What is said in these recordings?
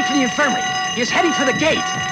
escaped from the infirmary. He is heading for the gate.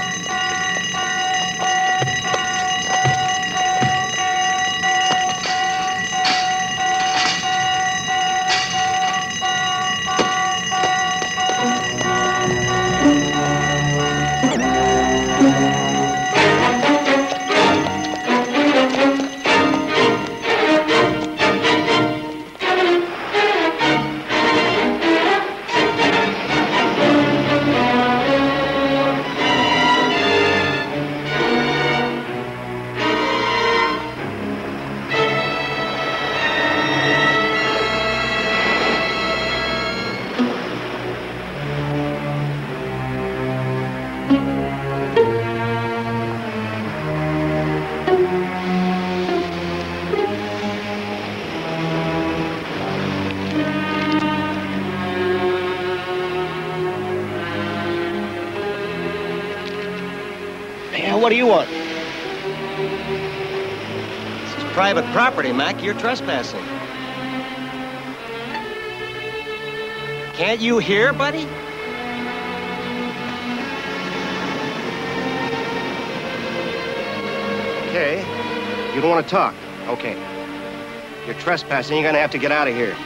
Property, Mac. You're trespassing. Can't you hear, buddy? Okay. You don't want to talk. Okay. You're trespassing. You're going to have to get out of here.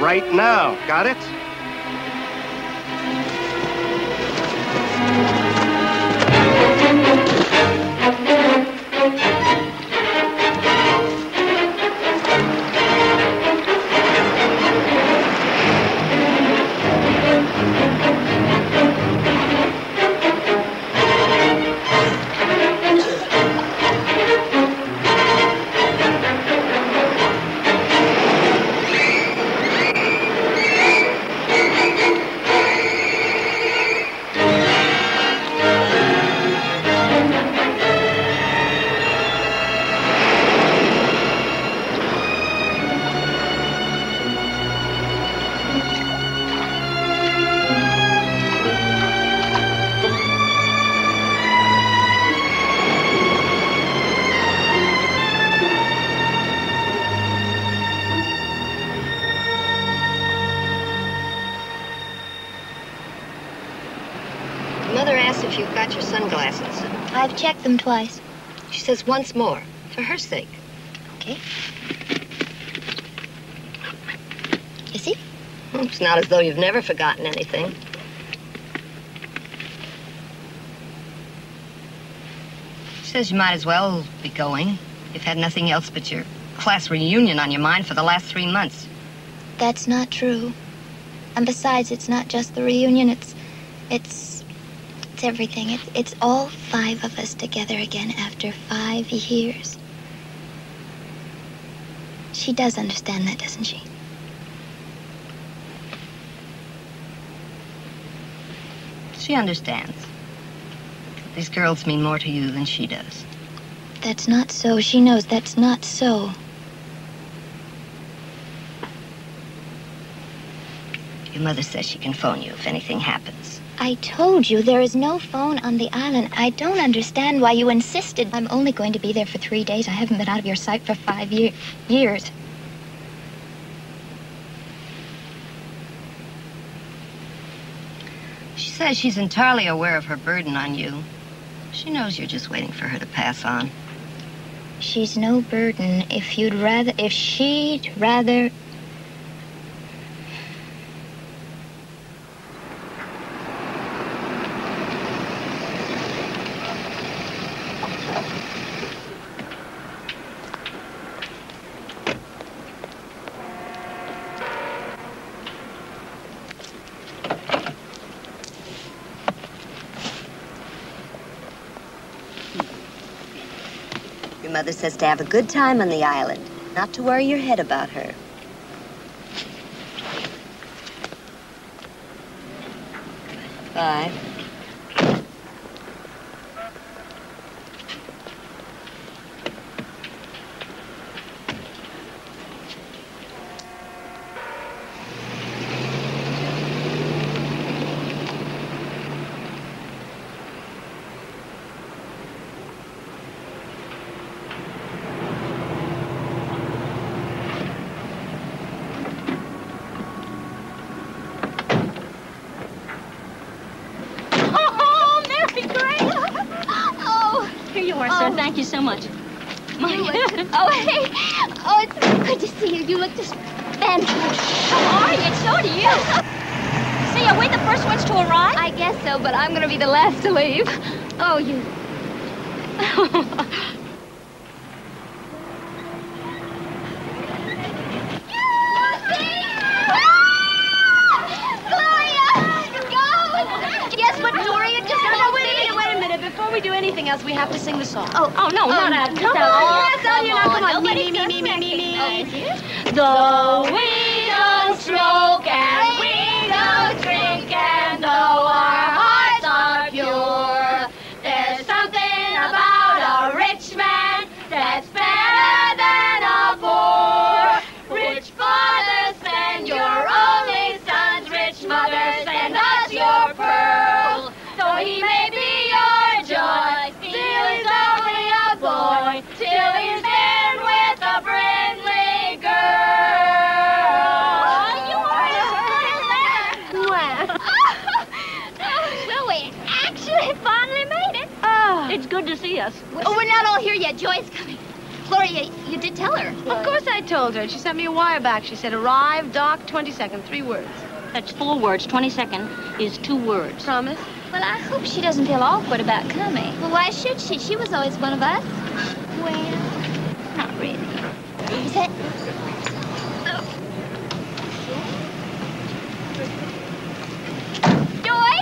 Right now. Got it? She says once more, for her sake. Okay. You see? Well, It's not as though you've never forgotten anything. She says you might as well be going. You've had nothing else but your class reunion on your mind for the last three months. That's not true. And besides, it's not just the reunion, it's it's it's everything. It's it's all five of us together again after five years. She does understand that, doesn't she? She understands. These girls mean more to you than she does. That's not so. She knows that's not so. Your mother says she can phone you if anything happens. I told you there is no phone on the island. I don't understand why you insisted. I'm only going to be there for three days. I haven't been out of your sight for five year- years. She says she's entirely aware of her burden on you. She knows you're just waiting for her to pass on. She's no burden. If you'd rather, if she'd rather. Mother says to have a good time on the island, not to worry your head about her. Five. Good to see us. Oh, we're not all here yet. Joy's coming. Gloria, you did tell her. Of course I told her. She sent me a wire back. She said, arrive, dock, 22nd. Three words. That's four words. 22nd is two words. Promise? Well, I hope she doesn't feel awkward about coming. Well, why should she? She was always one of us. Well, not really. Is it? Joy?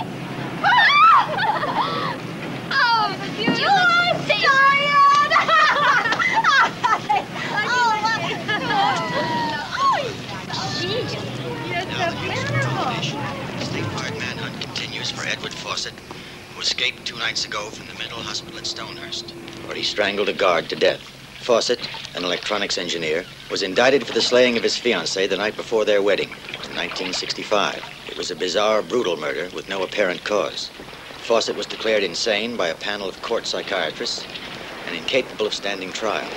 oh, you look so tired. oh, she just Statewide manhunt continues for Edward Fawcett, who escaped two nights ago from the mental hospital at Stonehurst, where he strangled a guard to death. Fawcett, an electronics engineer, was indicted for the slaying of his fiancée the night before their wedding in 1965. It was a bizarre, brutal murder with no apparent cause. Fawcett was declared insane by a panel of court psychiatrists and incapable of standing trial.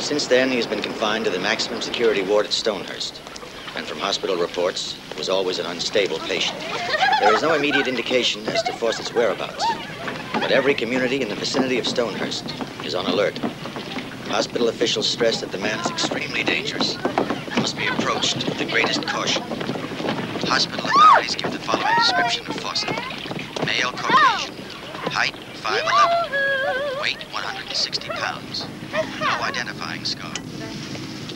Since then, he has been confined to the maximum security ward at Stonehurst, and from hospital reports, was always an unstable patient. There is no immediate indication as to Fawcett's whereabouts, but every community in the vicinity of Stonehurst is on alert. Hospital officials stress that the man is extremely dangerous and must be approached with the greatest caution. Hospital authorities give the following description of Fawcett. Male Caucasian, height 5'11", weight 160 pounds, no identifying scar.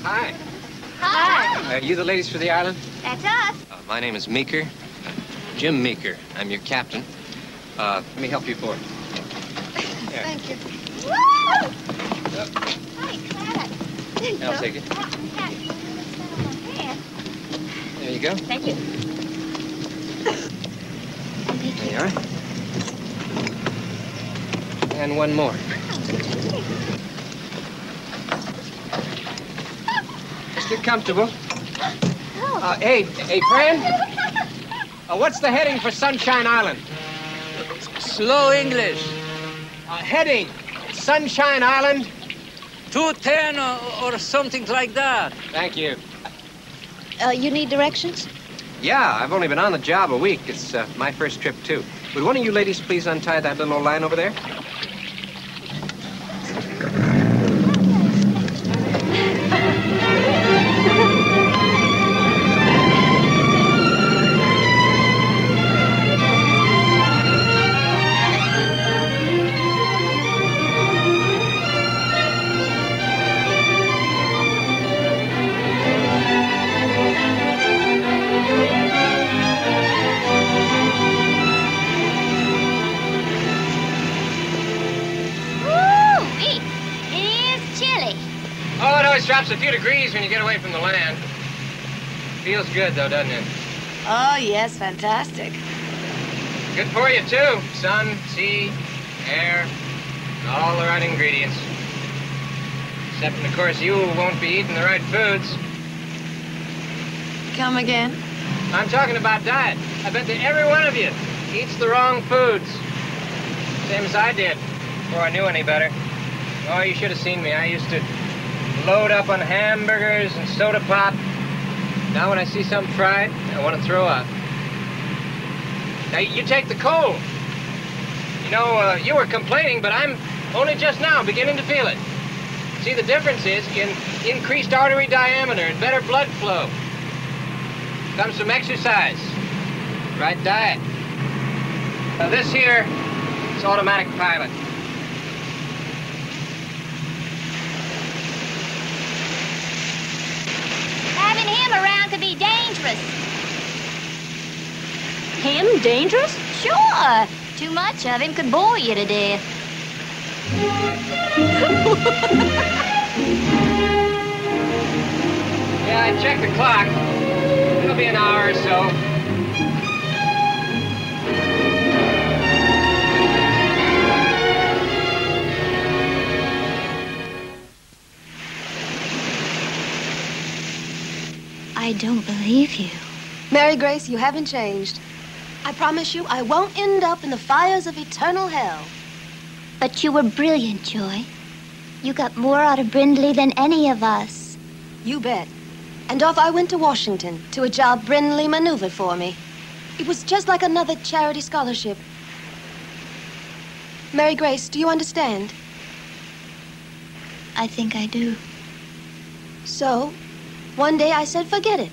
Hi. Hi. Are you the ladies for the island? That's us. Uh, my name is Meeker. Uh, Jim Meeker. I'm your captain. Uh, let me help you aboard. Thank you. Woo! Hi, Clara. I'll take it. There you go. Thank you. There you are. And one more. Just get comfortable. Uh, hey, hey, friend. Uh, what's the heading for Sunshine Island? Slow English. Uh, heading. Sunshine Island. 210 or, or something like that. Thank you. Uh, you need directions? Yeah, I've only been on the job a week. It's uh, my first trip, too. Would one of you ladies please untie that little old line over there? A few degrees when you get away from the land. Feels good, though, doesn't it? Oh, yes, fantastic. Good for you, too. Sun, sea, air, all the right ingredients. Except, of course, you won't be eating the right foods. Come again? I'm talking about diet. I bet that every one of you eats the wrong foods. Same as I did, before I knew any better. Oh, you should have seen me. I used to load up on hamburgers and soda pop. Now when I see something fried, I want to throw up. Now, you take the cold. You know, uh, you were complaining, but I'm Only just now, beginning to feel it. See, the difference is in increased artery diameter and better blood flow. Comes from exercise, right diet. Now this here is automatic pilot. Having him around could be dangerous. Him dangerous? Sure. Too much of him could bore you to death. Yeah, I checked the clock. It'll be an hour or so. Don't believe you. Mary Grace, you haven't changed. I promise you, I won't end up in the fires of eternal hell. But you were brilliant, Joy. You got more out of Brindley than any of us. You bet. And off I went to Washington to a job Brindley maneuvered for me. It was just like another charity scholarship. Mary Grace, do you understand? I think I do. So, one day I said, forget it.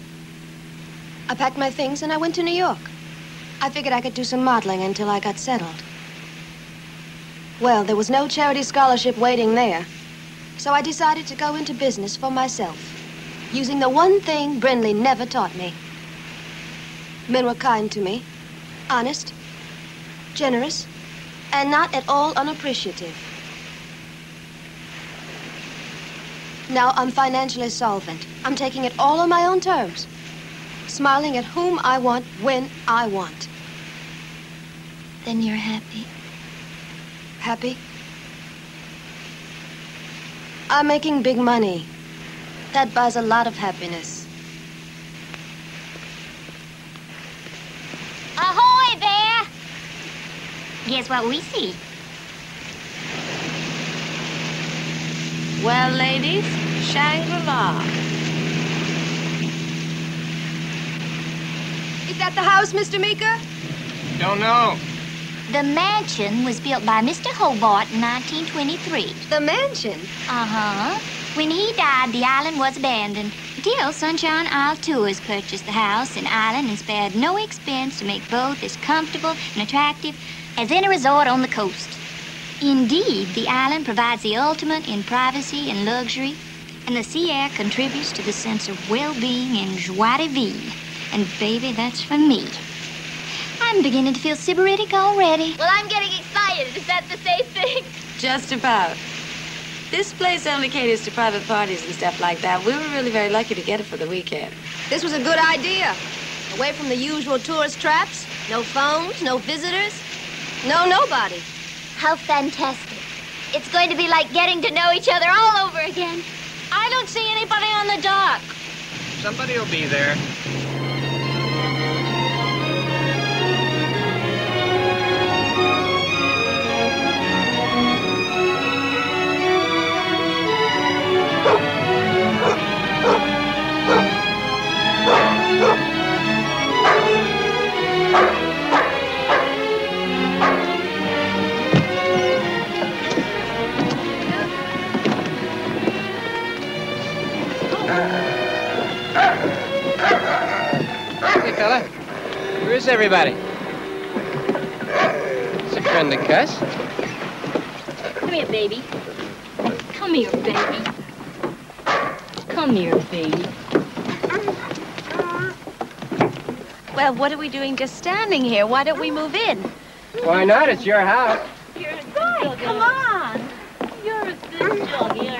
I packed my things and I went to New York. I figured I could do some modeling until I got settled. Well, there was no charity scholarship waiting there. So I decided to go into business for myself, using the one thing Brindley never taught me. Men were kind to me, honest, generous, and not at all unappreciative. Now I'm financially solvent. I'm taking it all on my own terms. Smiling at whom I want, when I want. Then you're happy. Happy? I'm making big money. That buys a lot of happiness. Ahoy there! Guess what we see? Well, ladies, Shangri-La. Is that the house, Mr. Meeker? Don't know. The mansion was built by Mr. Hobart in 1923. The mansion? Uh-huh. When he died, the island was abandoned until Sunshine Isle Tours purchased the house and island and spared no expense to make both as comfortable and attractive as any resort on the coast. Indeed, the island provides the ultimate in privacy and luxury, and the sea air contributes to the sense of well-being and joie de vivre. And baby, that's for me. I'm beginning to feel sybaritic already. Well, I'm getting excited. Is that the same thing? Just about. This place only caters to private parties and stuff like that. We were really very lucky to get it for the weekend. This was a good idea. Away from the usual tourist traps. No phones, no visitors, no nobody. How fantastic. It's going to be like getting to know each other all over again. I don't see anybody on the dock. Somebody will be there. Fella. Where is everybody? It's a friendly cuss. Come here, baby. Come here, baby. Come here, baby. Well, what are we doing just standing here? Why don't we move in? Why not? It's your house. You're a Right, come on. You're a good doggy,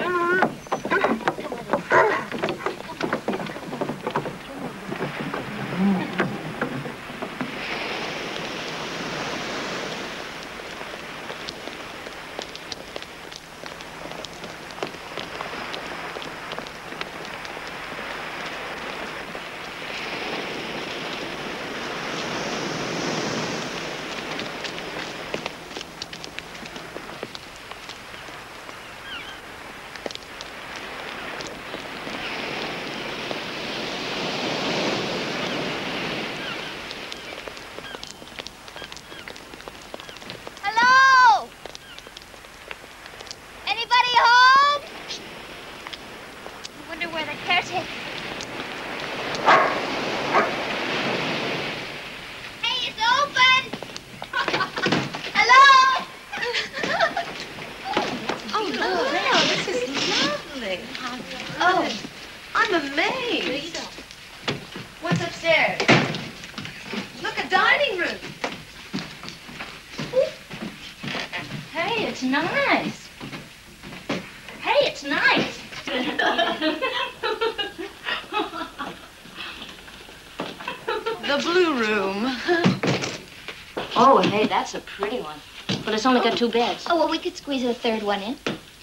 pretty one. But it's only got two beds. Oh, well, we could squeeze a third one in.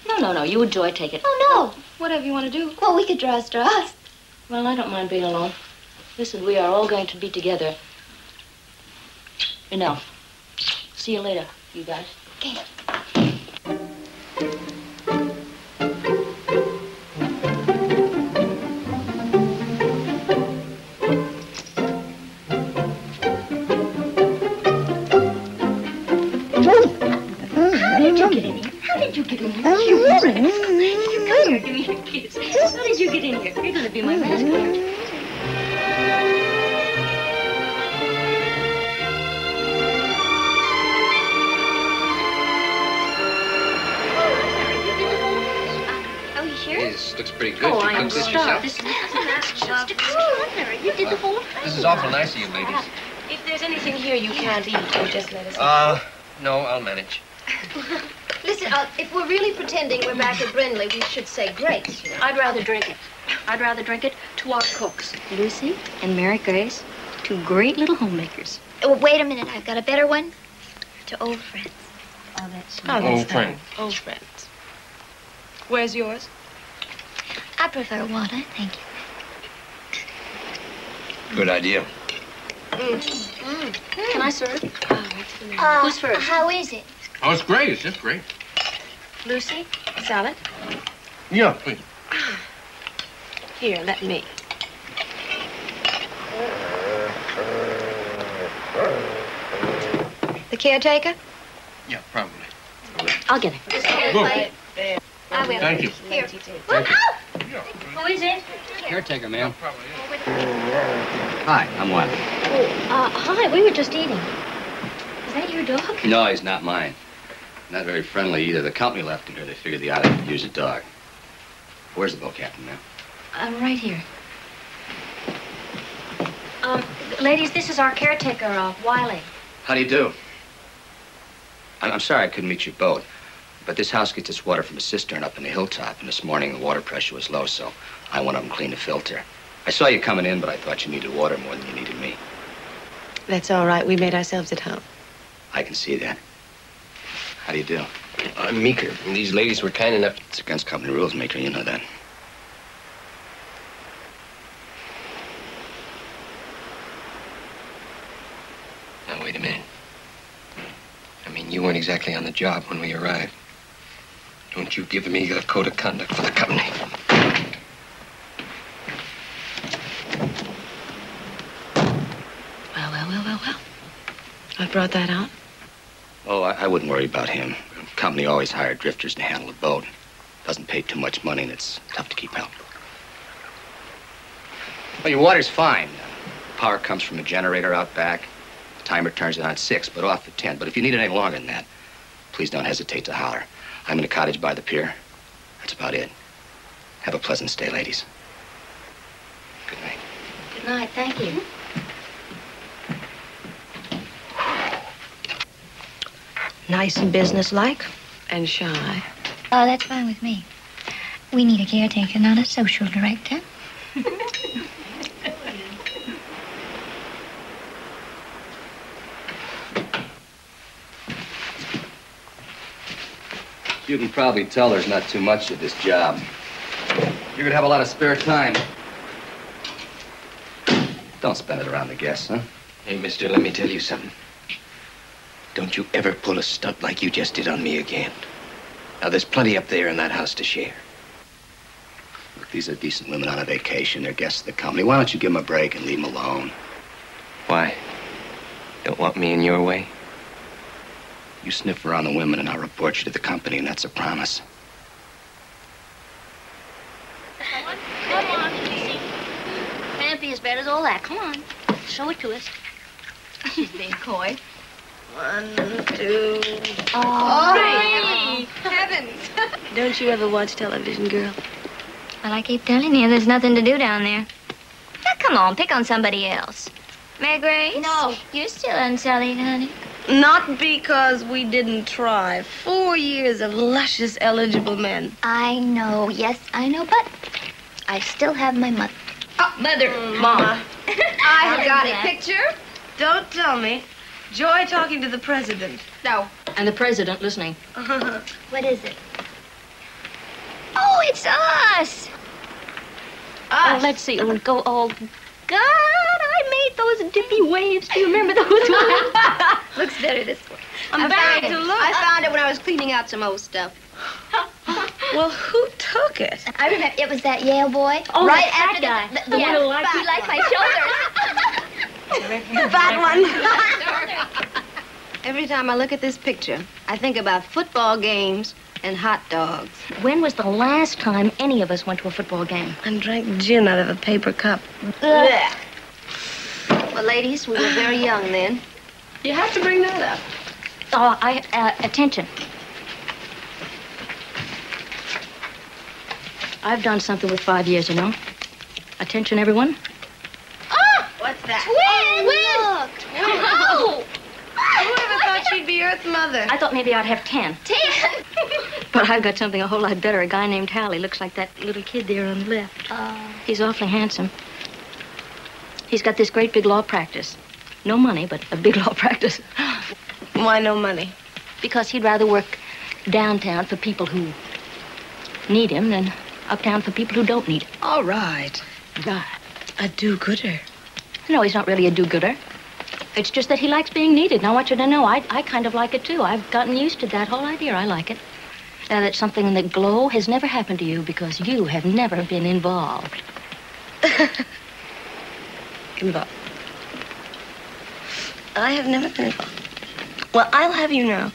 No, no, no. You and Joy take it. Oh, no. Whatever you want to do. Well, we could draw straws. Well, I don't mind being alone. Listen, we are all going to be together. Enough. See you later, you guys. Back at Brindley, we should say grace. you know. I'd rather drink it. I'd rather drink it to our cooks, Lucy and Mary Grace, two great little homemakers. Oh, wait a minute. I've got a better one. To old friends. Oh, that's Oh, that's Old nice. friend. Old friends. Where's yours? I prefer water, thank you. Good idea. Mm. Mm. Can I serve? Mm. Uh, Who's first? How is it? Oh, it's great. It's just great. Lucy, salad. Yeah, please. Here, let me. The caretaker? Yeah, probably. I'll get it. Good. I will. Thank you. Here. Who is it? Caretaker, ma'am. Hi, I'm Wiley. Uh, hi, we were just eating. Is that your dog? No, he's not mine. Not very friendly either. The company left him here. They figured the island could use a dog. Where's the boat captain, ma'am? Uh, right here. Um, ladies, this is our caretaker, uh, Wiley. How do you do? I'm, I'm sorry I couldn't meet your boat, but this house gets its water from a cistern up in the hilltop, and this morning the water pressure was low, so I went up and cleaned the filter. I saw you coming in, but I thought you needed water more than you needed me. That's all right. We made ourselves at home. I can see that. How do you do? I'm Meeker, and these ladies were kind enough. It's against company rules, Meeker. You know that. Now, wait a minute. I mean, you weren't exactly on the job when we arrived. Don't you give me a code of conduct for the company. Well, well, well, well, well. I brought that out. Oh, I, I wouldn't worry about him. The company always hired drifters to handle the boat. Doesn't pay too much money, and it's tough to keep help. Well, your water's fine. Power comes from a generator out back. The timer turns it on at 6, but off at 10. But if you need it any longer than that, please don't hesitate to holler. I'm in a cottage by the pier. That's about it. Have a pleasant stay, ladies. Good night. Good night, thank you. Nice and businesslike. And shy. Oh, that's fine with me. We need a caretaker, not a social director. You can probably tell there's not too much of this job. You're gonna have a lot of spare time. Don't spend it around the guests, huh? Hey, mister, let me tell you something. Don't you ever pull a stunt like you just did on me again. Now, there's plenty up there in that house to share. Look, these are decent women on a vacation. They're guests of the company. Why don't you give them a break and leave them alone? Why? Don't want me in your way? You sniff around the women and I'll report you to the company, and that's a promise. Come on, Lucy. Can't be as bad as all that. Come on. Show it to us. She's being coy. One, two, Oh, three. Heavens. Don't you ever watch television, girl? Well, I keep telling you, there's nothing to do down there. Now, come on, pick on somebody else. Mary Grace? No. You're still unsullied, honey. Not because we didn't try. Four years of luscious, eligible men. I know, yes, I know, but I still have my mother. Oh, Mother. Mm. Mama. I have got a picture. Don't tell me. Joy talking to the president. No. And the president listening. What is it? Oh, it's us. Oh, let's see. Oh, go. Oh, God, I made those dippy waves. Do you remember those ones? Looks better this way. I'm I back found to it. look. I found it when I was cleaning out some old stuff. Well, who took it? I remember it was that Yale boy. Oh, right that after guy. the, the, The one who liked he you. liked my shoulders. The fat one. Every time I look at this picture, I think about football games and hot dogs. When was the last time any of us went to a football game? And drank gin out of a paper cup. Ugh. Well, ladies, we were very young then. You have to bring that up. Oh, I uh, attention. I've done something with five years, you know. Attention, everyone. Oh, what's that? Twins! Oh, look. Oh! Whoever thought she'd be Earth Mother? I thought maybe I'd have ten. Ten! But I've got something a whole lot better. A guy named Hallie looks like that little kid there on the left. Oh. He's awfully handsome. He's got this great big law practice. No money, but a big law practice. Why no money? Because he'd rather work downtown for people who need him than uptown for people who don't need him. All right. Right. A do-gooder. No, he's not really a do-gooder. It's just that he likes being needed. Now, I want you to know, I, I kind of like it, too. I've gotten used to that whole idea. I like it. Now, that something in the glow has never happened to you because you have never been involved. Involved. I have never been involved. Well, I'll have you know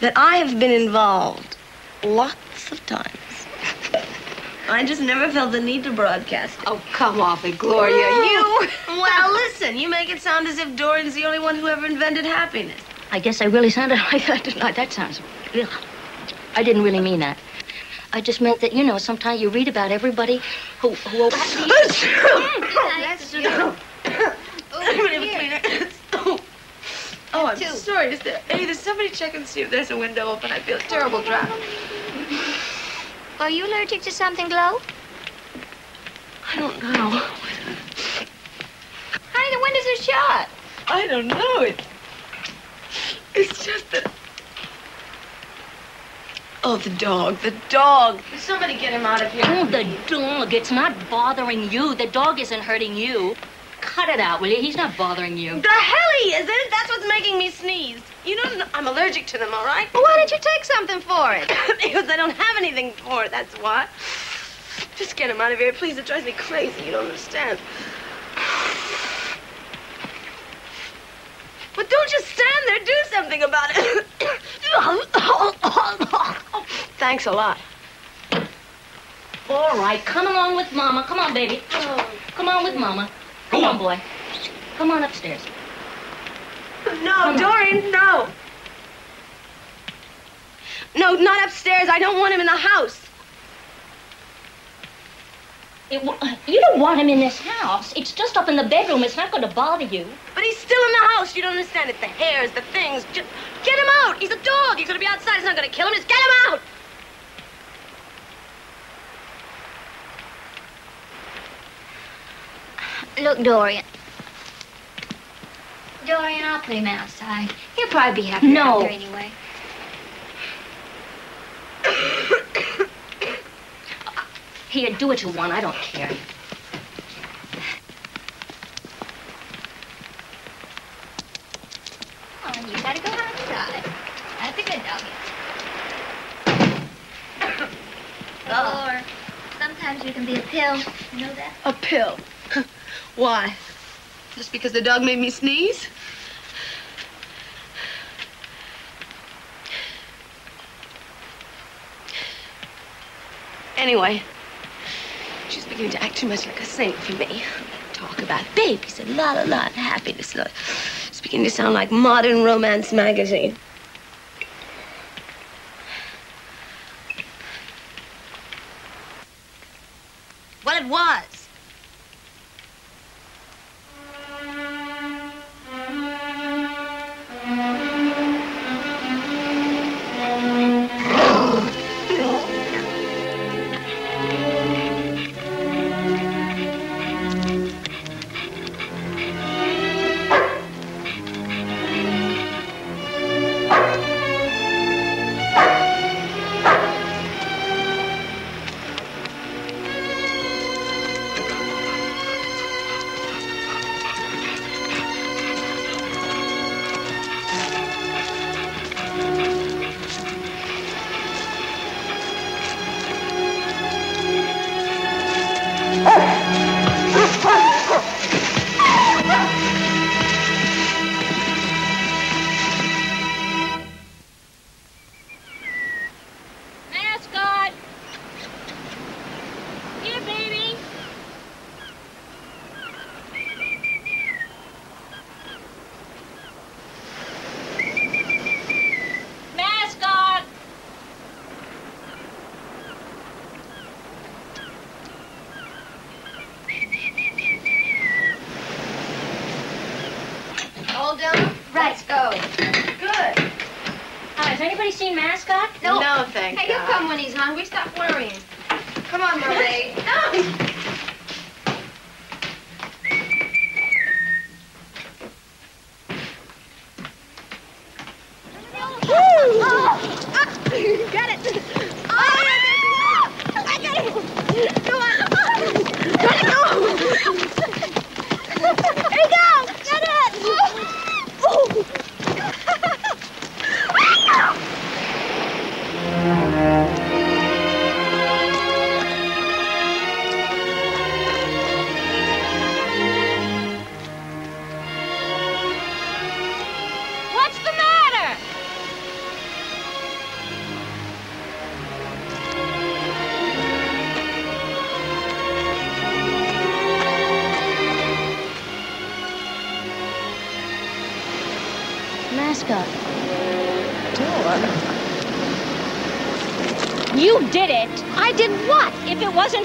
that I have been involved lots of times. I just never felt the need to broadcast it. Oh, come off it, Gloria. You. well, listen, you make it sound as if Dorian's the only one who ever invented happiness. I guess I really sounded like that, I? That sounds... Ugh. I didn't really mean that. I just meant that, you know, sometimes you read about everybody who... who That's true. Oh, oh. oh, I'm sorry. Is there, hey, does somebody check and see if there's a window open? I feel a terrible draft. Are you allergic to something, Glow? I don't know. Honey, the windows are shut. I don't know. It, it's just that. Oh, the dog. The dog. Somebody get him out of here. Oh, the dog. It's not bothering you. The dog isn't hurting you. Cut it out, will you? He's not bothering you. The hell he isn't. That's what's making me sneeze. You know, I'm allergic to them, all right? Well, why don't you take something for it? because I don't have anything for it, that's why. Just get him out of here, please. It drives me crazy. You don't understand. But don't just stand there. Do something about it. Thanks a lot. All right, come along with Mama. Come on, baby. Come on with Mama. Come on, boy. Come on upstairs. No, Dorian, no. No, not upstairs. I don't want him in the house. You don't want him in this house. It's just up in the bedroom. It's not going to bother you. But he's still in the house. You don't understand it. The hairs, the things. Just get him out. He's a dog. He's going to be outside. It's not going to kill him. Just get him out. Look, Dorian. Dorian, I'll put him outside. He'll probably be happy No. out there anyway. Here, do what you want. I don't care. Oh, you gotta go outside. That's a good doggy. Or sometimes you can be a pill. You know that? A pill. Why? Just because the dog made me sneeze? Anyway, she's beginning to act too much like a saint for me. Talk about babies and la la la and happiness. It's beginning to sound like modern romance magazine.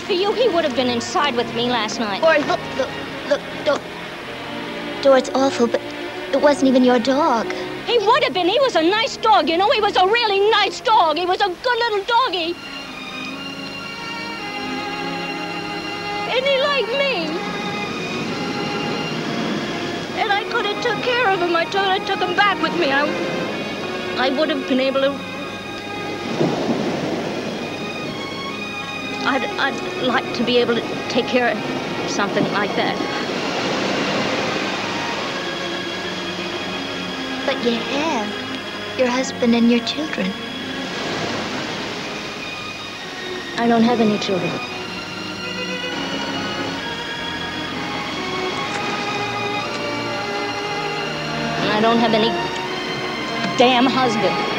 For you, he would have been inside with me last night. Or look, look, look, Dor. Dor, it's awful, but it wasn't even your dog. He would have been. He was a nice dog, you know. He was a really nice dog. He was a good little doggy. And he liked me. And I could have took care of him. I took, I took him back with me. I, I would have been able to. I'd, I'd like to be able to take care of something like that. But you have. Your husband and your children. I don't have any children. And I don't have any damn husband.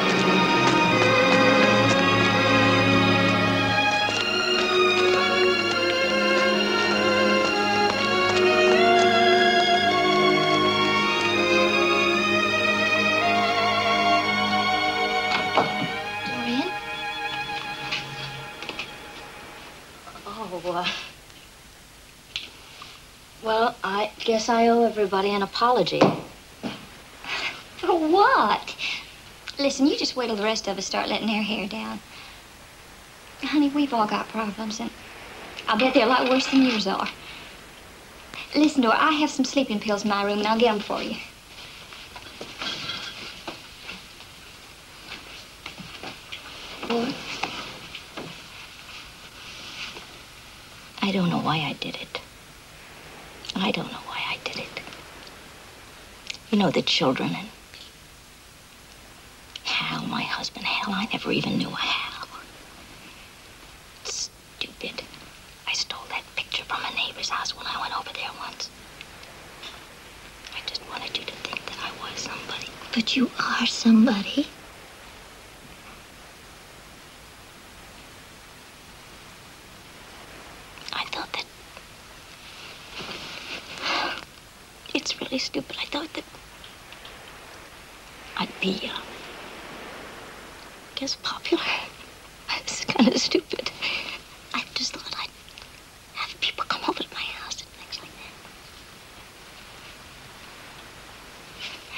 I owe everybody an apology. For what? Listen, you just wait till the rest of us start letting their hair down. Honey, we've all got problems, and I'll bet they're a lot worse than yours are. Listen, Dora, I have some sleeping pills in my room, and I'll get them for you. I don't know why I did it. I don't know why. You know, the children and Hal, my husband, Hal, I never even knew a Hal. Stupid. I stole that picture from a neighbor's house when I went over there once. I just wanted you to think that I was somebody. But you are somebody. I thought that. It's really stupid. I thought that. I guess popular. It's kind of stupid. I just thought I'd have people come over to my house and things like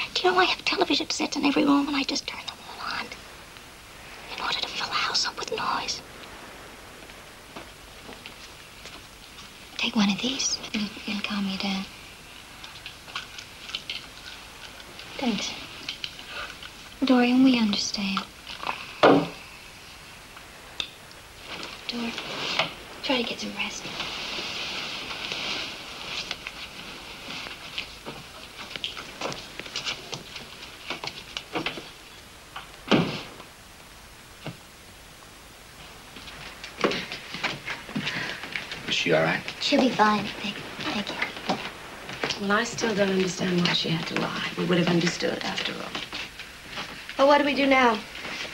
that. Do you know I have television sets in every room and I just turn them all on in order to fill the house up with noise? Take one of these. It'll, it'll calm down. Thanks. Dorian, we understand. Dor, try to get some rest. Is she all right? She'll be fine. Thank, thank you. Well, I still don't understand why she had to lie. We would have understood after all. Well, what do we do now?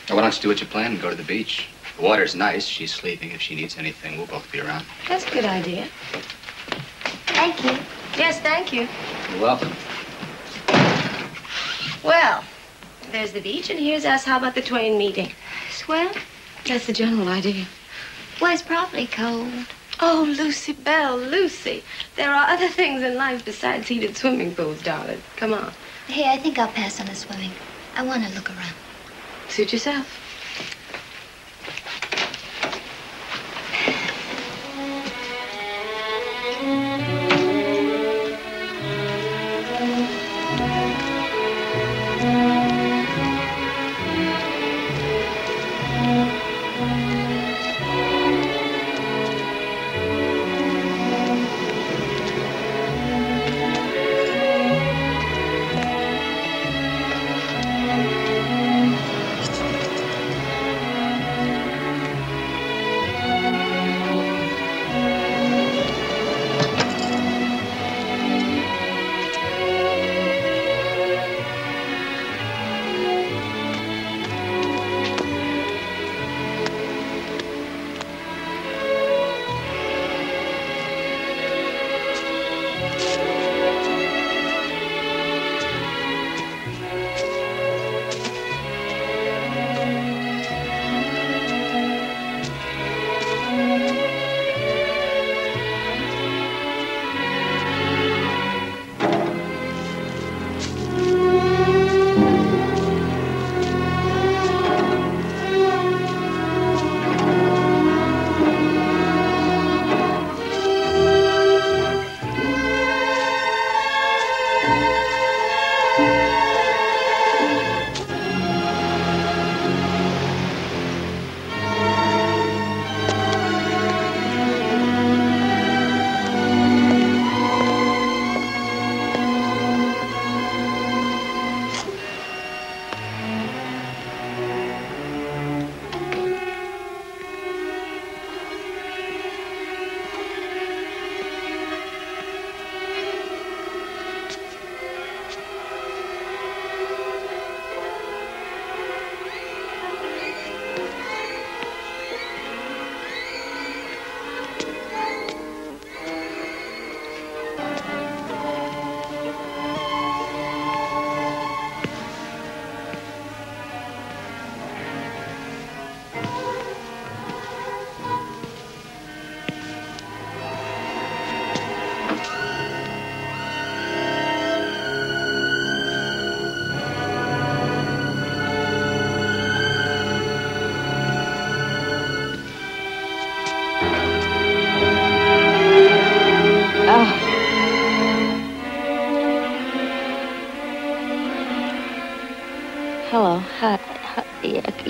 Well, why don't you do what you planned and go to the beach? The water's nice. She's sleeping. If she needs anything, we'll both be around. That's a good idea. Thank you. Yes, thank you. You're welcome. Well, there's the beach, and here's us. How about the twain meeting? Swell? That's the general idea. Well, it's probably cold. Oh, Lucy Bell, Lucy. There are other things in life besides heated swimming pools, darling. Come on. Hey, I think I'll pass on the swimming. I want to look around. Suit yourself.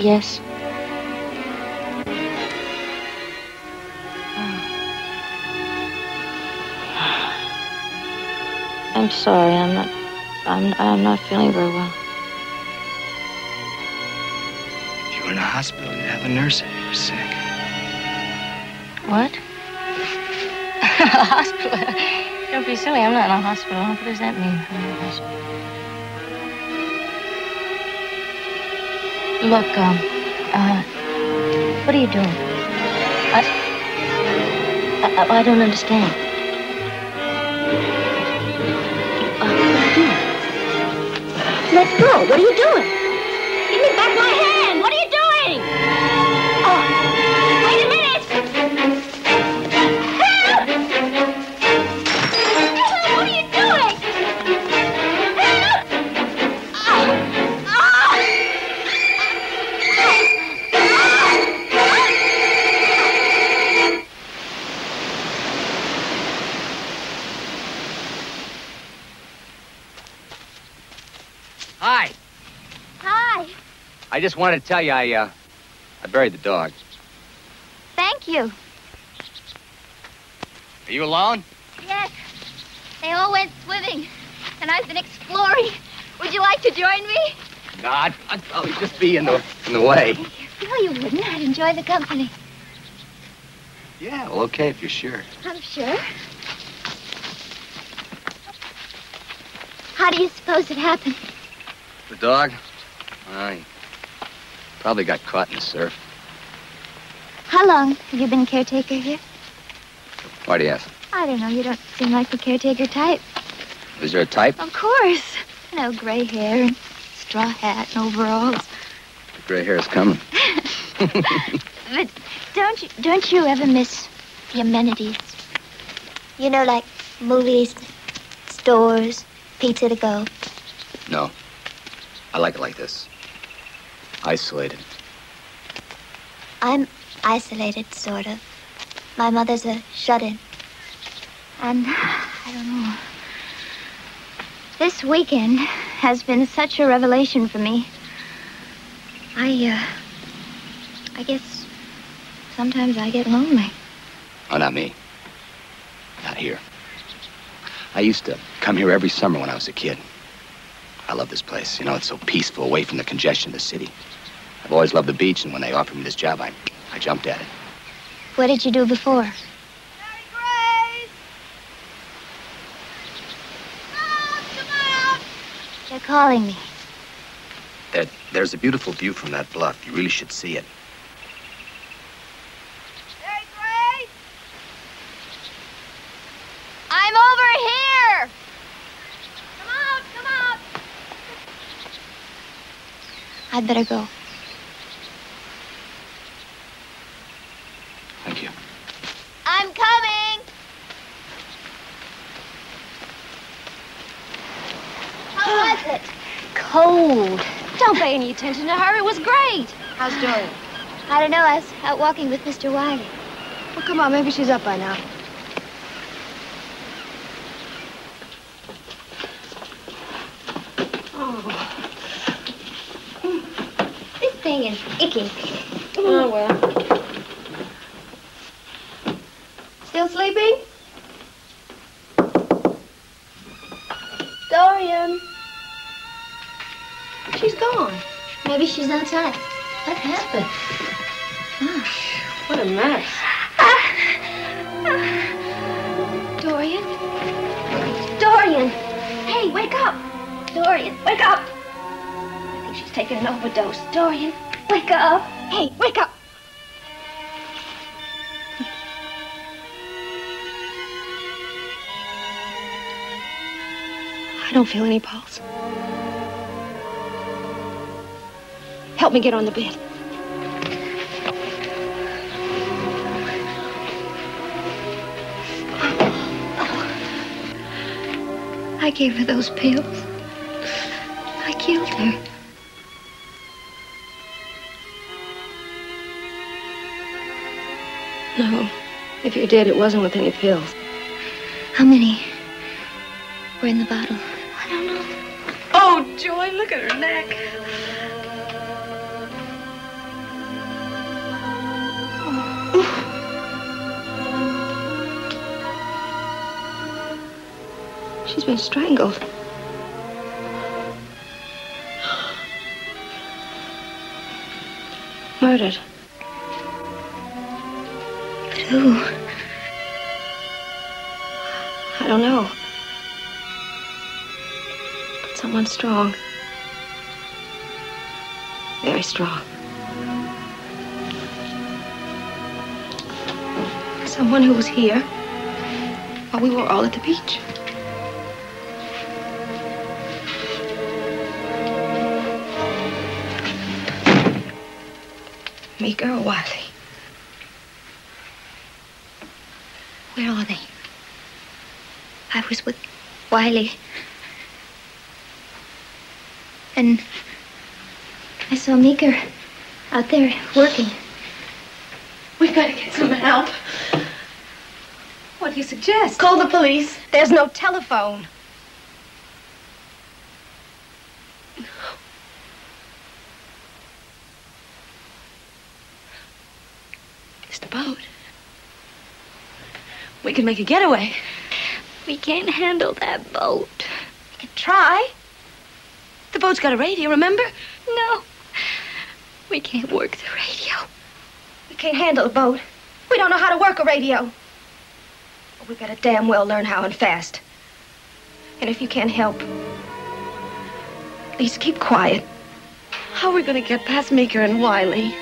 Yes. Oh. I'm sorry. I'm not. I'm. I'm not feeling very well. If you were in a hospital, you'd have a nurse if you were sick. What? A hospital? Don't be silly. I'm not in a hospital. What does that mean? Look, um, uh, what are you doing? I, I, I don't understand. Uh, what are you doing? Let go. What are you doing? Just wanted to tell you I, uh, I buried the dog. Thank you. Are you alone? Yes. They all went swimming, and I've been exploring. Would you like to join me? No, I'd, I'd probably just be in the, in the way. No, you wouldn't. I'd enjoy the company. Yeah, well, okay, if you're sure. I'm sure. How do you suppose it happened? The dog? I probably got caught in the surf. How long have you been caretaker here? Why do you ask? I don't know. You don't seem like the caretaker type. Is there a type? Of course. You know, gray hair and straw hat and overalls. The gray hair is coming. But don't you don't you ever miss the amenities? You know, like movies, stores, pizza to go. No. I like it like this. Isolated. I'm isolated, sort of. My mother's a shut-in. And I don't know. This weekend has been such a revelation for me. I, uh, I guess sometimes I get lonely. Oh, not me. Not here. I used to come here every summer when I was a kid. I love this place. You know, it's so peaceful, away from the congestion of the city. I've always loved the beach, and when they offered me this job, I, I jumped at it. What did you do before? Mary Grace! Come out! They're calling me. There, there's a beautiful view from that bluff. You really should see it. I'm over here. Come out, come out. I'd better go. Thank you. I'm coming. How was it? Cold. Don't pay any attention to her. It was great. How's Dorian? I don't know. I was out walking with Mr. Wiley. Well, come on. Maybe she's up by now. Oh. This thing is icky. She's outside. What happened? What a mess. Ah. Dorian? Dorian! Hey, wake up! Dorian, wake up! I think she's taken an overdose. Dorian, wake up! Hey, wake up! I don't feel any pulse. Help me get on the bed. I gave her those pills. I killed her. No. If you did, it wasn't with any pills. How many were in the bottle? I don't know. Oh, Joy, look at her neck. She's been strangled. Murdered. But who? I don't know. But someone strong. Very strong. Someone who was here while we were all at the beach. Meeker or Wiley? Where are they? I was with Wiley. And I saw Meeker out there working. We've got to get some help. What do you suggest? Call the police. There's no telephone. It's the boat. We can make a getaway. We can't handle that boat. We can try. The boat's got a radio, remember? No. We can't work the radio. We can't handle a boat. We don't know how to work a radio. But we better damn well learn how and fast. And if you can't help, at least keep quiet. How are we going to get past Meeker and Wiley?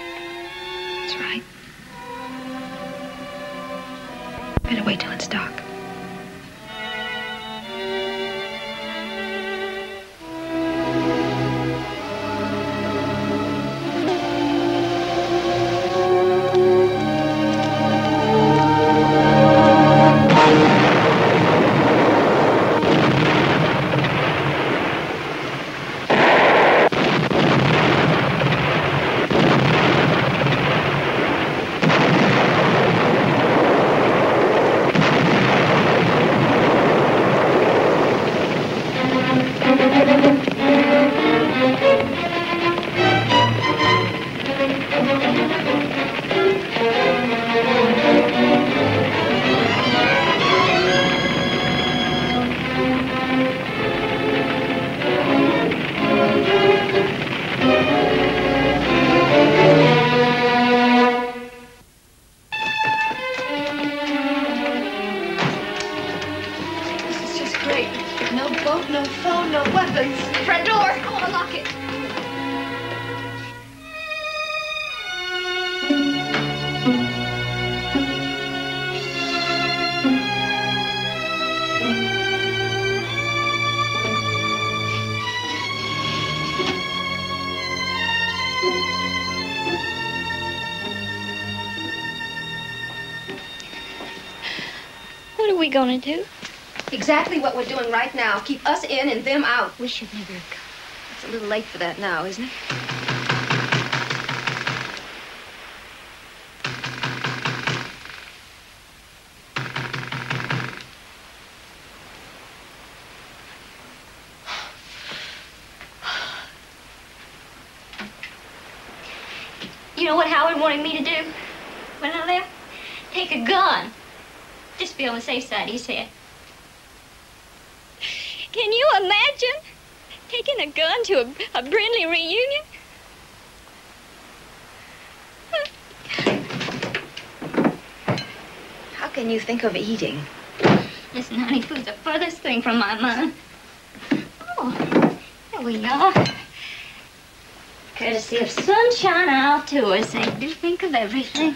Gonna do? Exactly what we're doing right now. Keep us in and them out. We should never have come. It's a little late for that now, isn't it? Think of eating? Listen, honey, food's the furthest thing from my mind. Oh, there we are. Courtesy of Sunshine Isle Tours, they do think of everything.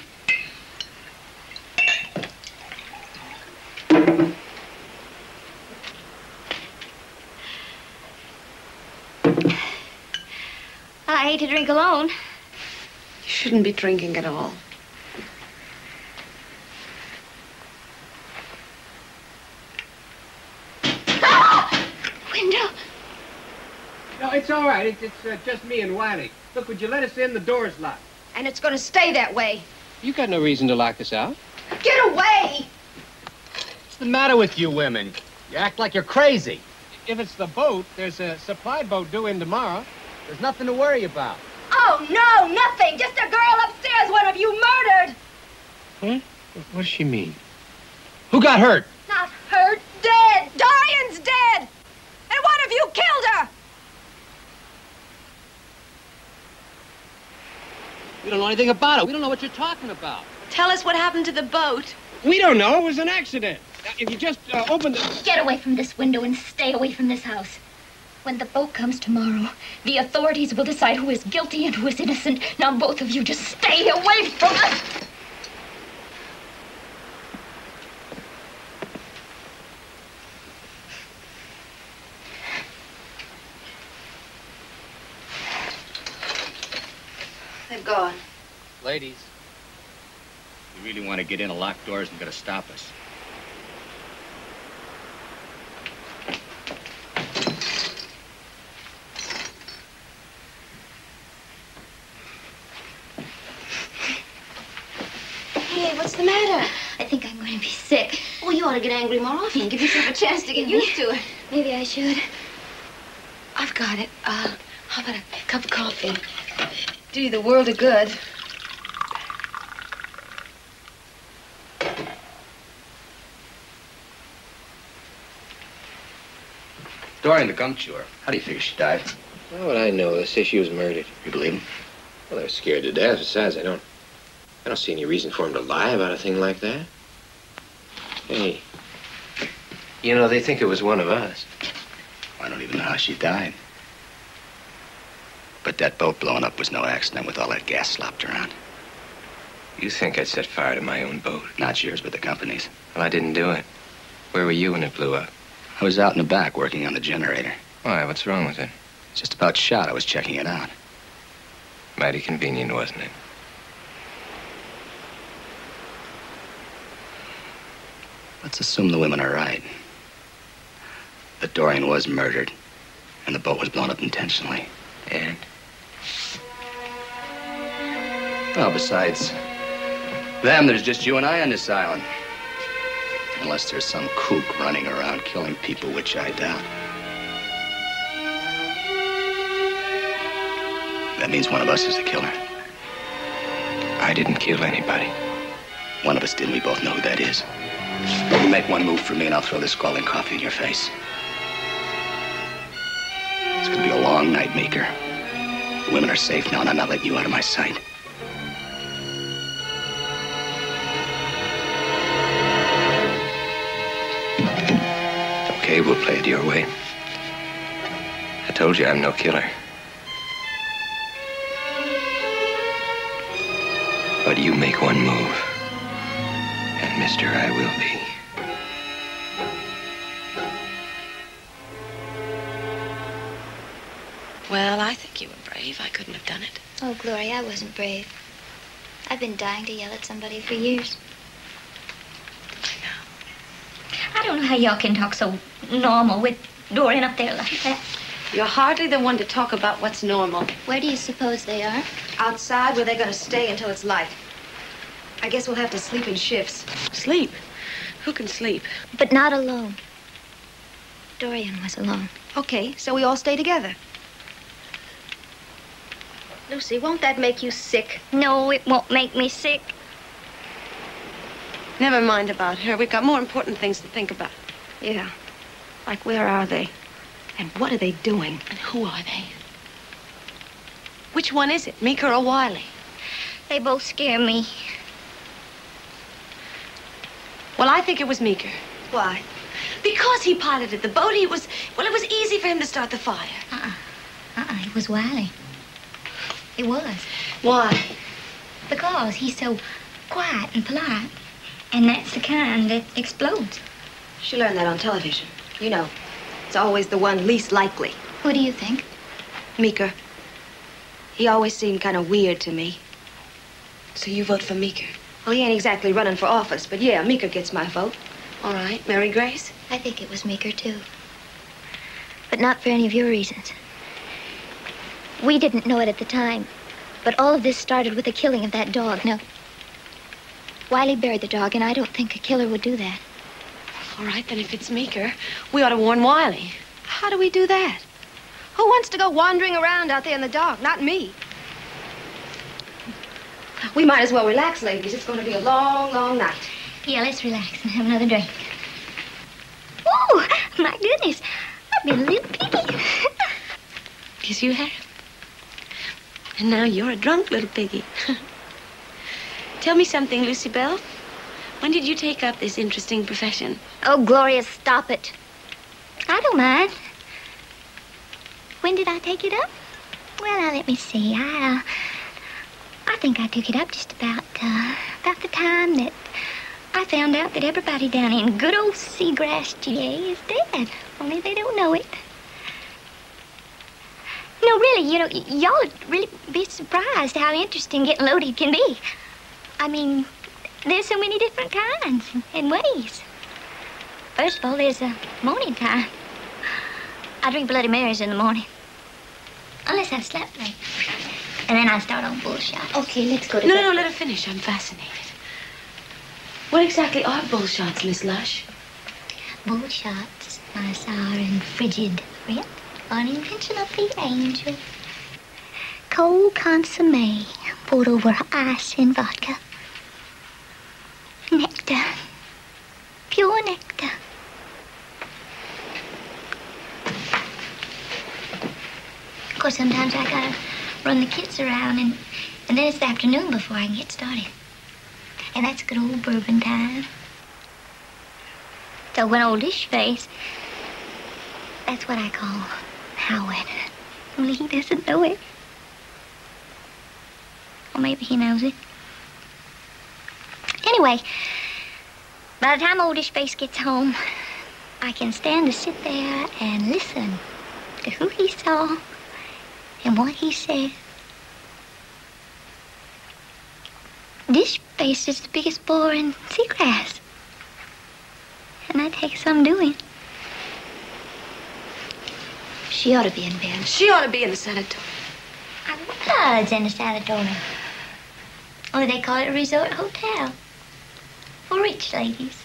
I hate to drink alone. You shouldn't be drinking at all. Window. No, it's all right. It's, it's uh, just me and Wiley. Look, would you let us in? The door's locked. And it's gonna stay that way. You got no reason to lock us out. Get away! What's the matter with you women? You act like you're crazy. If it's the boat, there's a supply boat due in tomorrow. There's nothing to worry about. Oh, no, nothing. Just a girl upstairs, one of you murdered. Huh? What does she mean? Who got hurt? Not hurt, dead. Dorian's dead. And one of you killed her. We don't know anything about it. We don't know what you're talking about. Tell us what happened to the boat. We don't know. It was an accident. Now, if you just uh, open the... Get away from this window and stay away from this house. When the boat comes tomorrow, the authorities will decide who is guilty and who is innocent. Now, both of you just stay away from us. Ladies. You really want to get in a locked doors and got to stop us. Hey, what's the matter? I think I'm going to be sick. Well, you ought to get angry more often. Give yourself a chance to get used to it. Maybe I should. I've got it. Uh, how about a cup of coffee? Do you the world of good. Dorian the gum chewer. How do you figure she died? How would I know? They say she was murdered. You believe him? Well, they're scared to death. Besides, I don't... I don't see any reason for them to lie about a thing like that. Hey. You know, they think it was one of us. I don't even know how she died. But that boat blowing up was no accident with all that gas slopped around. You think I set fire to my own boat? Not yours, but the company's. Well, I didn't do it. Where were you when it blew up? I was out in the back working on the generator. Why? What's wrong with it? Just about shot. I was checking it out. Mighty convenient, wasn't it? Let's assume the women are right. That Dorian was murdered, and the boat was blown up intentionally. And? Well, besides them, there's just you and I on this island. Unless there's some kook running around killing people, which I doubt. That means one of us is the killer. I didn't kill anybody. One of us did, we both know who that is. You make one move for me, and I'll throw this scalding coffee in your face. It's gonna be a long night, Meeker. The women are safe now, and I'm not letting you out of my sight. Okay, we'll play it your way. I told you I'm no killer. But you make one move, and mister, I will be. Well, I think you were brave. I couldn't have done it. Oh, Gloria, I wasn't brave. I've been dying to yell at somebody for years. How y'all can talk so normal with Dorian up there like that. You're hardly the one to talk about what's normal. Where do you suppose they are? Outside, where they're going to stay until it's light. I guess we'll have to sleep in shifts. Sleep? Who can sleep? But not alone. Dorian was alone. Okay, so we all stay together. Lucy, won't that make you sick? No, it won't make me sick. Never mind about her. We've got more important things to think about. Yeah. Like where are they? And what are they doing? And who are they? Which one is it, Meeker or Wiley? They both scare me. Well, I think it was Meeker. Why? Because he piloted the boat, he was, well, it was easy for him to start the fire. Uh-uh. Uh-uh, it was Wiley. It was. Why? Because he's so quiet and polite. And that's the kind that explodes. She learned that on television. You know, it's always the one least likely. Who do you think? Meeker. He always seemed kind of weird to me. So you vote for Meeker? Well, he ain't exactly running for office, but yeah, Meeker gets my vote. All right, Mary Grace? I think it was Meeker, too. But not for any of your reasons. We didn't know it at the time, but all of this started with the killing of that dog. No. Wiley buried the dog, and I don't think a killer would do that. All right, then if it's Meeker, we ought to warn Wiley. How do we do that? Who wants to go wandering around out there in the dark? Not me. We might as well relax, ladies. It's going to be a long, long night. Yeah, let's relax and have another drink. Oh, my goodness. I've been a little piggy. Yes, you have. And now you're a drunk little piggy. Tell me something, Lucy Bell. When did you take up this interesting profession? Oh, Gloria, stop it. I don't mind. When did I take it up? Well, now, let me see. I, uh, I think I took it up just about, uh, about the time that I found out that everybody down in good old Seagrass GA is dead. Only they don't know it. No, really, you know, y'all would really be surprised how interesting getting loaded can be. I mean, there's so many different kinds and ways. First of all, there's a morning time. I drink Bloody Marys in the morning. Unless I've slept late. And then I start on bullshot. Okay, let's go to No, bed. no, no, let her finish. I'm fascinated. What exactly are bullshots, Miss Lush? Bullshots, my sour and frigid friend. An invention of the angel. Cold consomme poured over ice and vodka. Nectar. Pure nectar. Of course, sometimes I gotta run the kids around, and, and then it's the afternoon before I can get started. And that's good old bourbon time. So when old dish face, that's what I call Howard. Only he doesn't know it. Or maybe he knows it. Anyway, by the time oldish face gets home, I can stand to sit there and listen to who he saw and what he said. Dish face is the biggest bore in Seagrass. And that takes some doing. She ought to be in bed. She ought to be in the sanatorium. I was in the sanatorium. Only they call it a resort hotel. For rich ladies.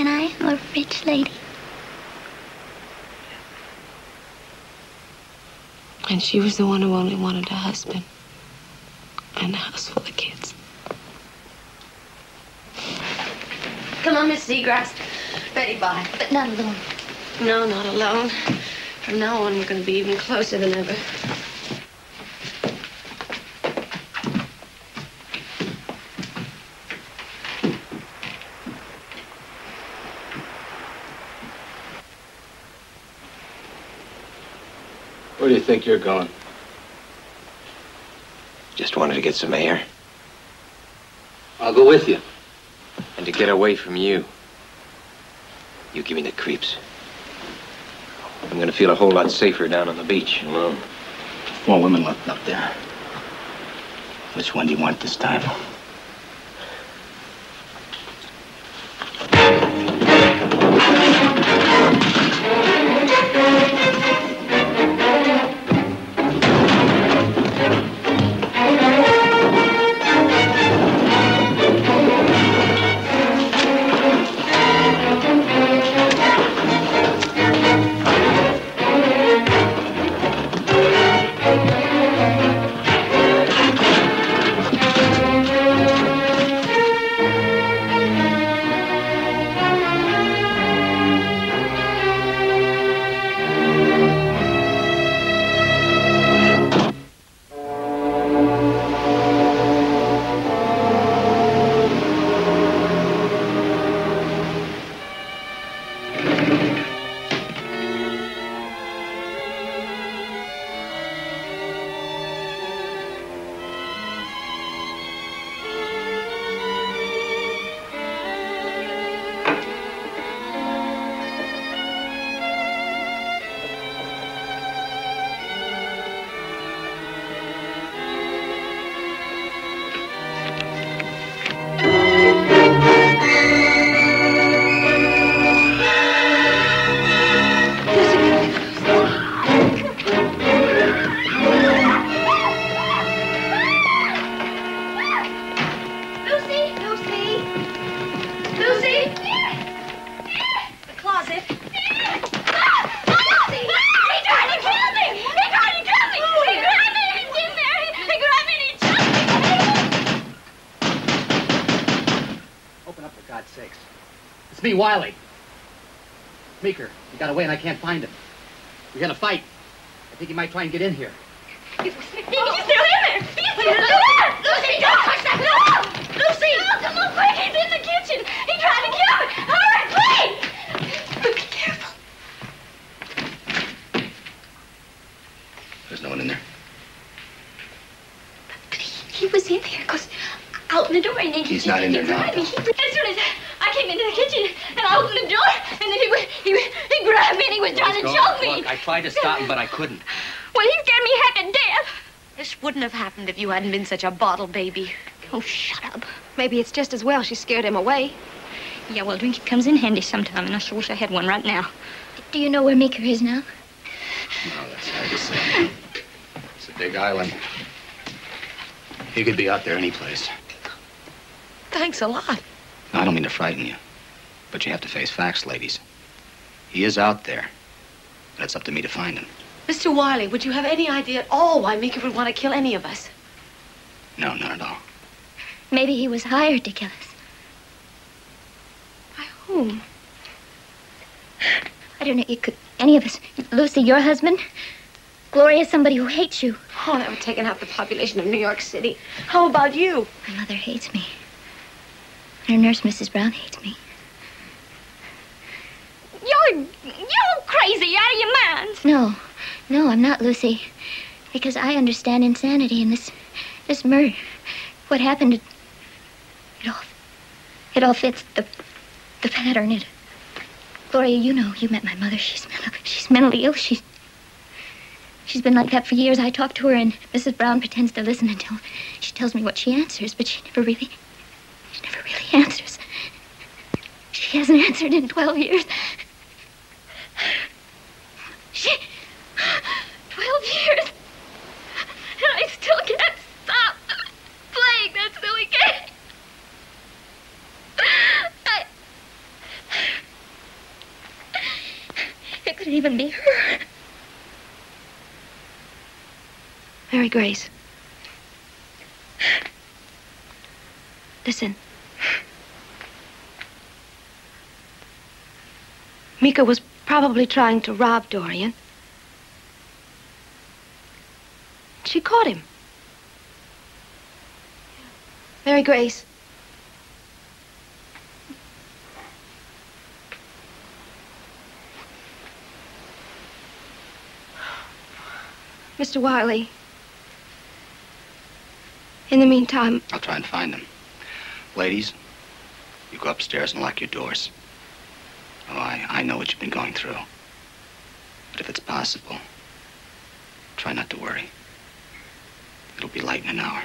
And I am a rich lady. And she was the one who only wanted a husband and a house full of kids. Come on, Miss Seagrass. Betty, bye. But not alone. No, not alone. From now on, we're going to be even closer than ever. Where do you think you're going? Just wanted to get some air. I'll go with you. And to get away from you. You give me the creeps. I'm gonna feel a whole lot safer down on the beach. Well, four women left up there. Which one do you want this time? Wiley. Meeker, he got away and I can't find him. We're gonna fight. I think he might try and get in here. He's still in there! He's still in there! Lucy, don't touch that! No! Lucy! No, come on, quick! He's in the kitchen! He tried to kill me! Hurry, please! Be careful. There's no one in there. But he, he, was in there because out opened the door and then he, He's not in there now. He, as soon as I came into the kitchen and I opened the door and then he, wa- he, he grabbed me and he was trying to Go. choke me. Look, I tried to stop him, but I couldn't. Well, he scared me half to death. This wouldn't have happened if you hadn't been such a bottle baby. Oh, shut up. Maybe it's just as well she scared him away. Yeah, well, drink comes in handy sometime, and I sure wish I had one right now. Do you know where Meeker is now? No, that's hard to say. It's a big island. He could be out there any place. Thanks a lot. I don't mean to frighten you, but you have to face facts, ladies. He is out there. But it's up to me to find him. Mr. Wiley, would you have any idea at all why Meeker would want to kill any of us? No, not at all. Maybe he was hired to kill us. By whom? I don't know. It could any of us. Lucy, your husband. Gloria, somebody who hates you. Oh, that would take half the population of New York City. How about you? My mother hates me. And her nurse, Mrs. Brown, hates me. You're, you're crazy, out of your mind. No, no, I'm not, Lucy. Because I understand insanity and this, this murder. What happened? It, it all, it all fits the, the pattern. It. Gloria, you know, you met my mother. She's she's mentally ill. She's, she's been like that for years. I talk to her, and Mrs. Brown pretends to listen until she tells me what she answers, but she never really, she never really answers. She hasn't answered in 12 years. She, 12 years. And I still can't stop playing that silly game. I, it could even be her. Mary Grace. Listen. Meeker was probably trying to rob Dorian. She caught him. Mary Grace. Mr. Wiley. In the meantime, I'll try and find him. Ladies, you go upstairs and lock your doors. Oh, I, I know what you've been going through. But if it's possible, try not to worry. It'll be light in an hour.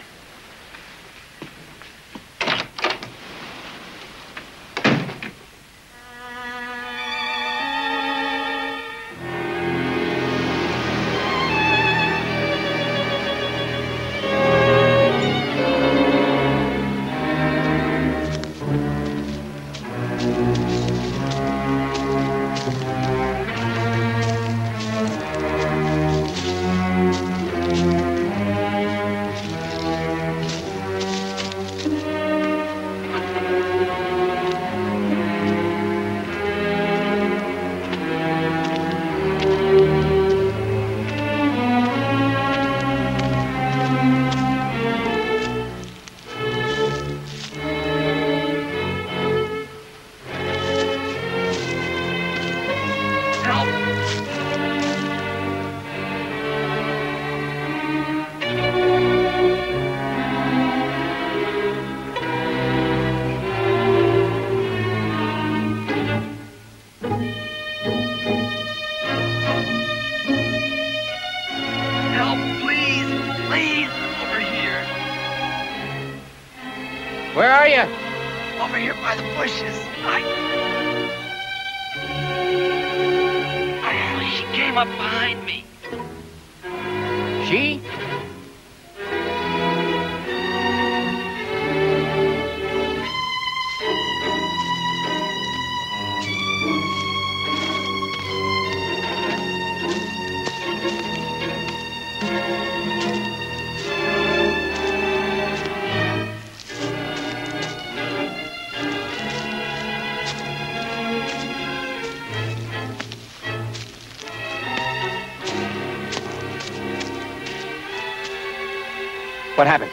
What happened?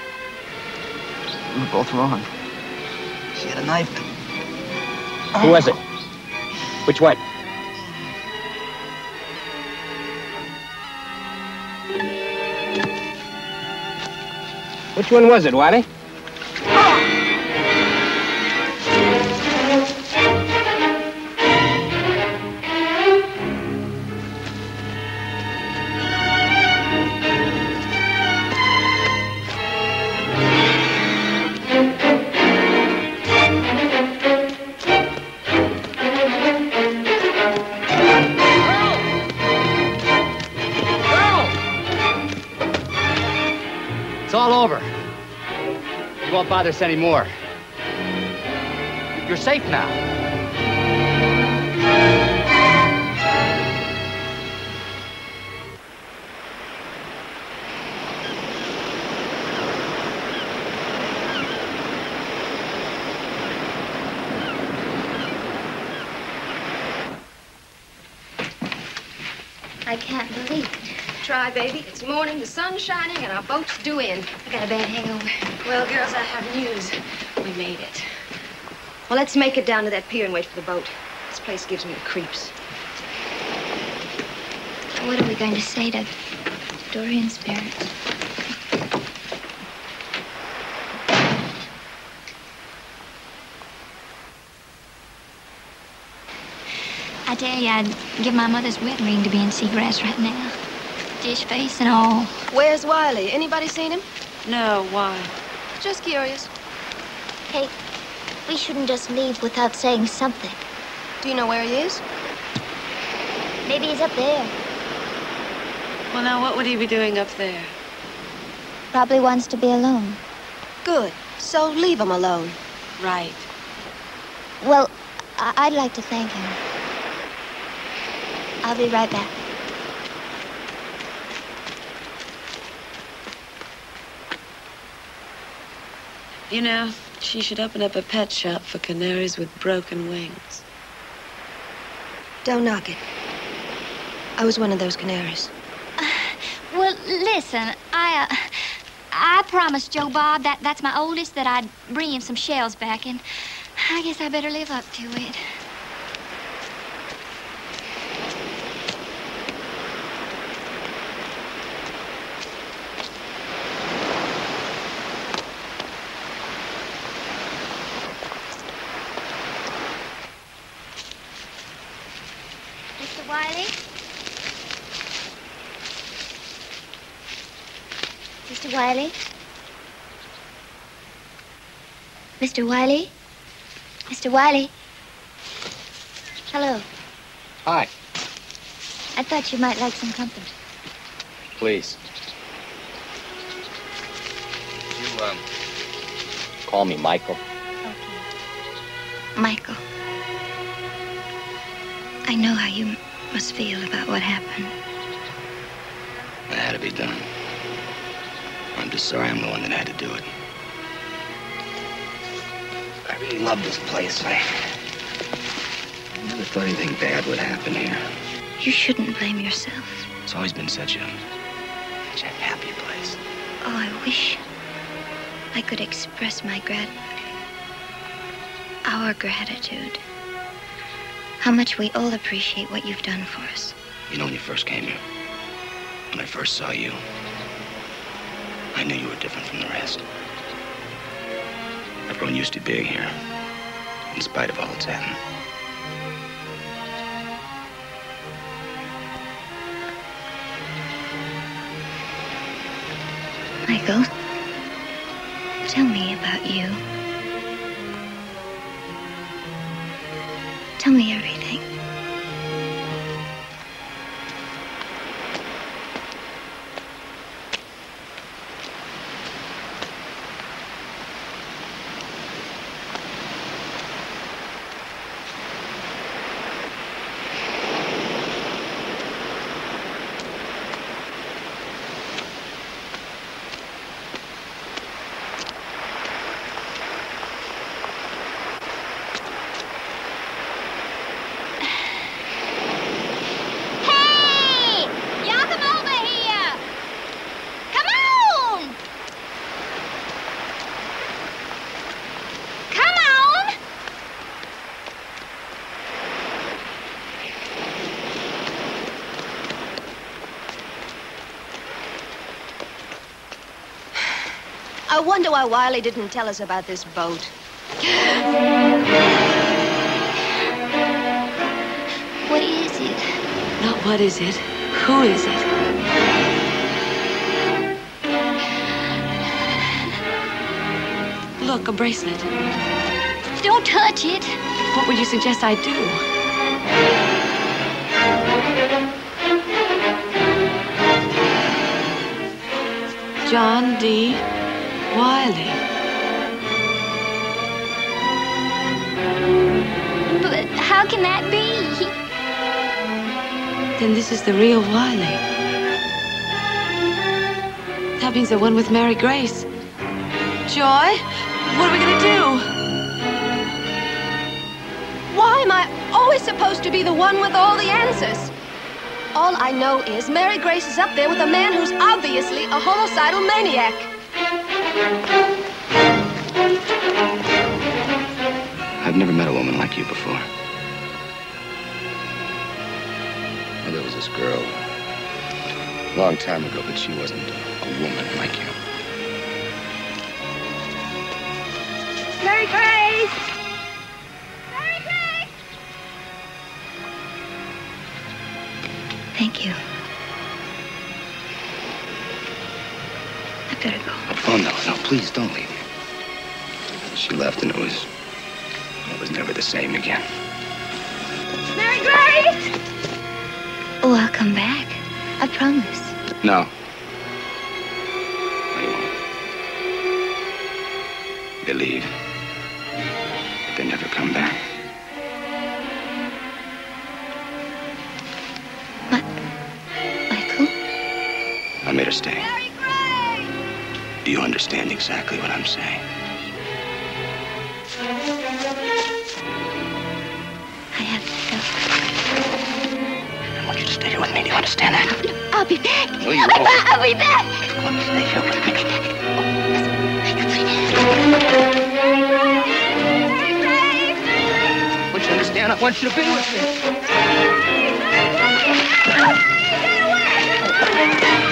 We were both wrong. She had a knife. Who was it? Which one? Which one was it, Wiley? Bother us anymore. You're safe now. Try, baby. It's morning, the sun's shining, and our boat's due in. I got a bad hangover. Well, girls, I have news. We made it. Well, let's make it down to that pier and wait for the boat. This place gives me the creeps. What are we going to say to Dorian's parents? I tell you, I'd give my mother's wedding ring to be in Seagrass right now. Dish face and all. Where's Wiley? Anybody seen him? No, why? Just curious. Hey, we shouldn't just leave without saying something. Do you know where he is? Maybe he's up there. Well, now, what would he be doing up there? Probably wants to be alone. Good. So leave him alone. Right. Well, I- I'd like to thank him. I'll be right back. You know, she should open up a pet shop for canaries with broken wings. Don't knock it. I was one of those canaries. Well, listen, I, uh, I promised Joe Bob that that's my oldest that I'd bring him some shells back, and I guess I better live up to it. Mr. Wiley? Mr. Wiley? Mr. Wiley? Mr. Wiley? Hello. Hi. I thought you might like some company. Please. You, um, call me Michael. Michael. I know how you must feel about what happened. It had to be done. I'm just sorry I'm the one that had to do it. I really love this place. I never thought anything bad would happen here. You shouldn't blame yourself. It's always been such a, such a happy place. Oh, I wish I could express my grat... Our gratitude. How much we all appreciate what you've done for us. You know, when you first came here, when I first saw you, I knew you were different from the rest. Grown used to being here, in spite of all that's happened. Michael, tell me about you. Tell me wonder why Wiley didn't tell us about this boat. What is it? Not what is it? Who is it? Look, a bracelet. Don't touch it. What would you suggest I do? John D. Wiley. But how can that be? Then this is the real Wiley. That means the one with Mary Grace. Joy, what are we gonna do? Why am I always supposed to be the one with all the answers? All I know is Mary Grace is up there with a man who's obviously a homicidal maniac. Never met a woman like you before. Well, there was this girl a long time ago, but she wasn't a, a woman like you. Mary Grace! Mary Grace! Thank you. I better go. Oh, no, no, please don't leave. She left and it was... It was never the same again. Mary Grace! Oh, I'll come back. I promise. No. No, won't. They leave. But they never come back. But. Michael? I made her stay. Do you understand exactly what I'm saying? Understand that? I'll be back. No, you won't. I'll be back. Come on, stay here with me. I want you to understand. I want you to be with me. He's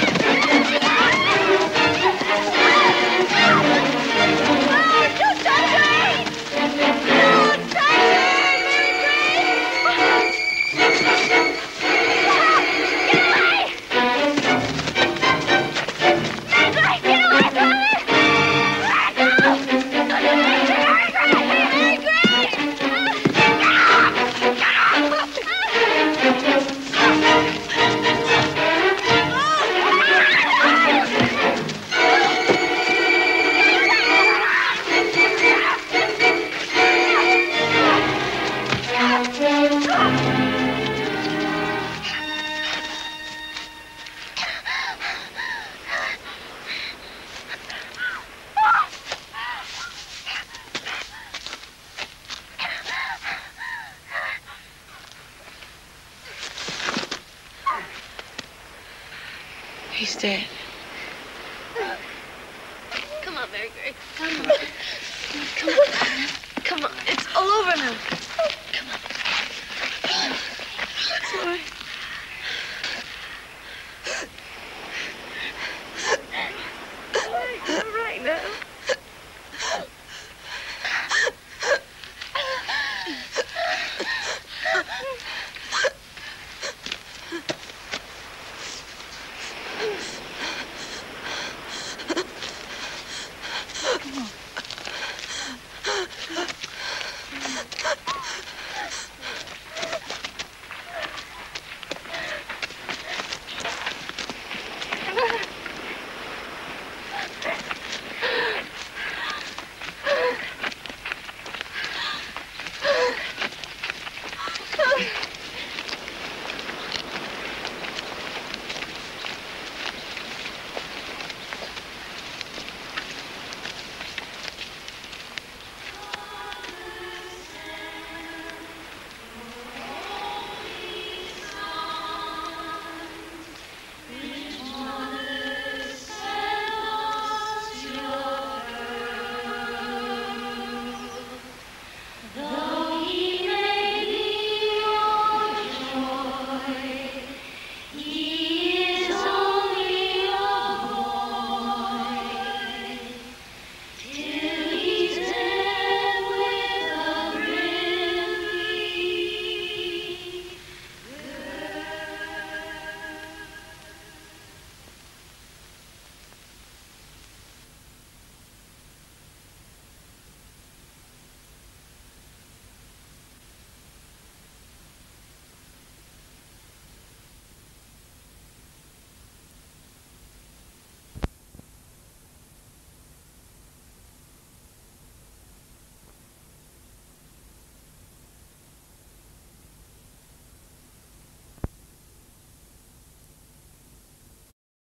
Come on, Mary Grace. Come on. Come on. Come on. It's all over now. Come on.